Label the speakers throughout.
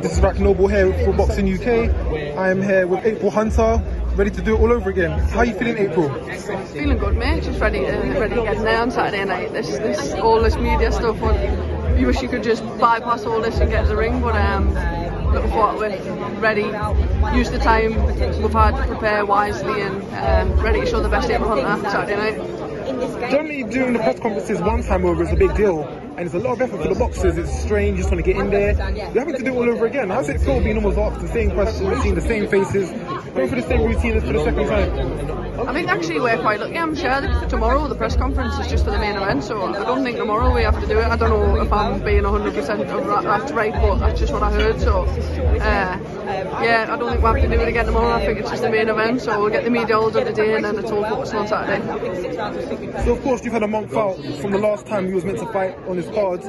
Speaker 1: This is Rack Noble here for Boxing UK. I am here with April Hunter, ready to do it all over again. How are you feeling, April?
Speaker 2: Feeling good, mate. Just ready to ready to get in there on Saturday night. This this all this media stuff. What you wish you could just bypass all this and get to the ring, but um, looking forward to it. Ready, use the time we've had to prepare wisely and um, ready to show the best April Hunter Saturday night.
Speaker 1: Generally, doing the press conferences one time over is a big deal, and it's a lot of effort for the boxers. It's strange, you just want to get in there. You're having to do it all over again. How's it feel being almost asked the same questions, seeing the same faces, going through the same routine for the second time?
Speaker 2: I think actually we're quite lucky. I'm sure that tomorrow the press conference is just for the main event, so I don't think tomorrow we have to do it. I don't know if I'm being 100% of that, that's right, but that's just what I heard. So uh, yeah, I don't think we'll have to do it again tomorrow. I think it's just the main event, so we'll get the media all done today and then it's all focused on Saturday.
Speaker 1: So of course you've had a month out from the last time you was meant to fight on this card.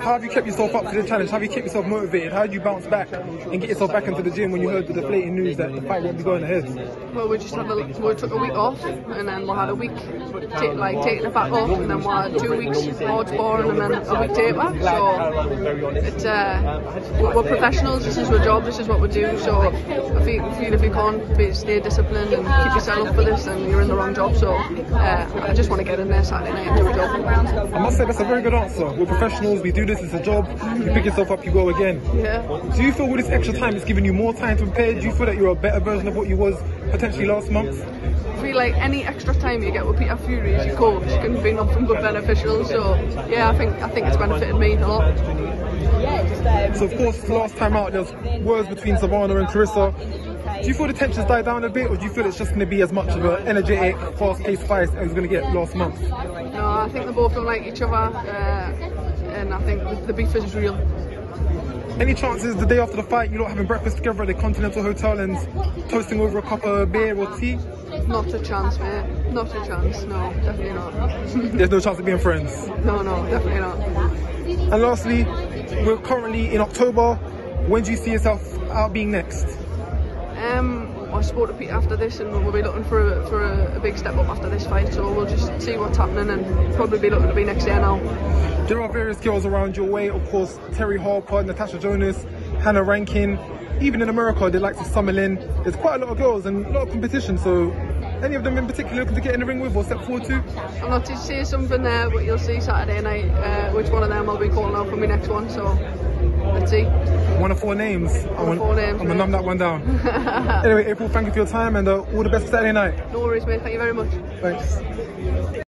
Speaker 1: How have you kept yourself up to the challenge? How have you kept yourself motivated? How did you bounce back and get yourself back into the gym when you heard the deflating news that the fight won't be going ahead?
Speaker 2: Well, we just had a, we took a week off and then we had a week take, like taking the back off and then we had two weeks hard sparring and then a week taper. So it's uh, we're, professionals. This is our job. This is what we do. So if you if you can't be, stay disciplined and keep yourself up for this, then you're in the wrong job. So uh, just want to get in there Saturday night and do a job.
Speaker 1: I must say that's a very good answer. We're professionals. We do this. It's a job. You pick yourself up, you go again.
Speaker 2: Yeah.
Speaker 1: Do you feel with this extra time, it's giving you more time to prepare? Do you feel that you're a better version of what you was potentially last month?
Speaker 2: I feel like any extra time you get with Peter Fury as your coach can be nothing but beneficial. So yeah, I think I think it's benefited me a lot.
Speaker 1: So of course, last time out, there's words between Savannah and Claressa. Do you feel the tensions die down a bit, or do you feel it's just going to be as much of an energetic, fast-paced fight as was going to get last month?
Speaker 2: No, I think they both don't like each other, uh, and I think the beef is real.
Speaker 1: Any chances the day after the fight you're not having breakfast together at the Continental Hotel and toasting over a cup of beer or tea?
Speaker 2: Not a chance, mate. Not a chance. No, definitely not.
Speaker 1: There's no chance of being friends.
Speaker 2: No, no, definitely not.
Speaker 1: And lastly, we're currently in October. When do you see yourself out being next?
Speaker 2: Um, I spoke to Pete after this, and we'll be looking for a, for a, a, big step up after this fight. So we'll just see what's happening, and probably be looking to be next year now.
Speaker 1: There are various girls around your way, of course. Terri Harper, Natasha Jonas, Hannah Rankin. Even in America, they like to Summer Lin. There's quite a lot of girls and a lot of competition. So any of them in particular looking to get in the ring with or step forward to?
Speaker 2: I'm not to say something there, but you'll see Saturday night uh, which one of them I'll be calling out for my next one. So let's see.
Speaker 1: One of four names.
Speaker 2: One want, four names.
Speaker 1: I'm gonna numb that one down. anyway, April, thank you for your time and uh, all the best for Saturday night.
Speaker 2: No worries, mate. Thank you very much.
Speaker 1: Thanks.